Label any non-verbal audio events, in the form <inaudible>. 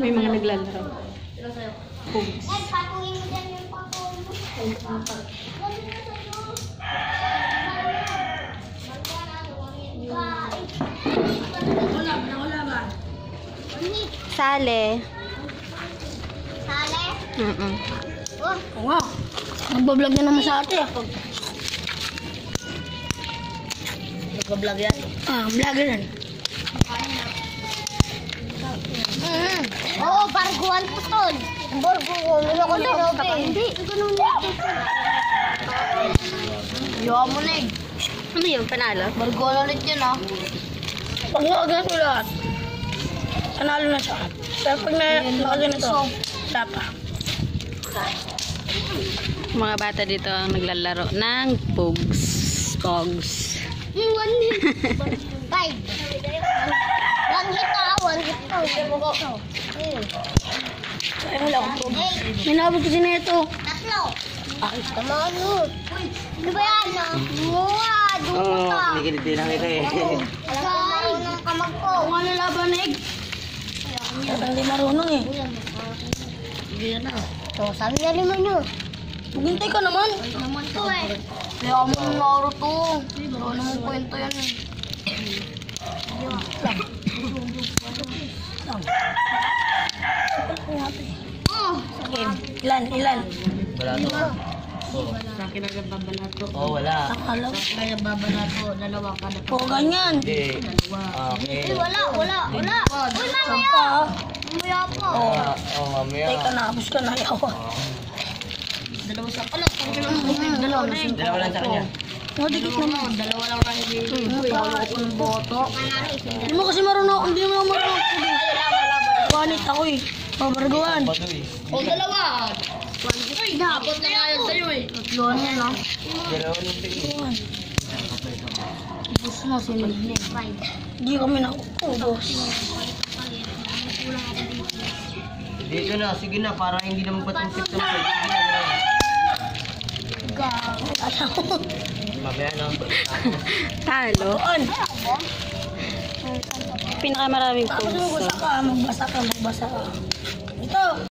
May mga naglalaro. Pugs. Ay, patungin mo dyan yung pako mo. Wala, wala ba? Sale. Sale? Mm-mm. Oh, Oo nga. Nagbablog na naman sa ate. nagbablog yan. Ah, vlogger yan. Mm. Oo, barguan ko tol. Ko. Wala ko sinabi. Hindi. Ganun na. Yawa mo na eh. Ano yun? Panalo? Barguan ulit yun ah. Pag nakaganito lahat, panalo na siya. Pero pag na nakaganito, wala pa. Mga bata dito ang naglalaro ng Pugs. Pogs. Hmm, one hit. <laughs> Five. One hit ah, one hit to. Hmm. Kaya wala akong po. Eight. Minabot kasi na ito. Tatlo. Ay, tama ano. Ano ba yan ah? Mua, dugo ka. Kinikiliti lang kita eh. Alam ko marunong ka magko. Kung ano laban na egg. Kaya hindi marunong eh. Hindi na. So, sabi na lima nyo. Maghintay ka naman. Naman to eh. Kaya mo ng Naruto. Wala namang kwento yan eh. Lang. Lang. Oh. Sige, ilan, ilan? Wala to. Oo. Oo, wala. Akala ko. Kaya baba na to. Dalawa ka na. Oo, ganyan. Hindi. Okay. Uy, wala, wala, wala. Uy, mamaya. Mamaya po. Oo. Ah, Oo, mamaya. Tay ka na, hapos ka na. Yawa. Dalawa sa pala. Dalawa na siya. Dalawa lang sa kanya. Madikit naman. Dalawa lang na hindi. Uy, hawak ko ng boto. Hindi mo kasi marunong ako. Hindi mo marunong eh. O, dalawa. Uy, dapat na yan sa'yo eh. Tatluan yan ah. Dalawa lang tingin. Ubus na si Midley. Hindi kami nakuubos. Dito na, sige na, para hindi naman patumpit sa mga. Na. Mamaya na. Talo. Pinakamaraming Tapos Pugs. magbasa ka, magbasa ka, magbasa ka. Ito.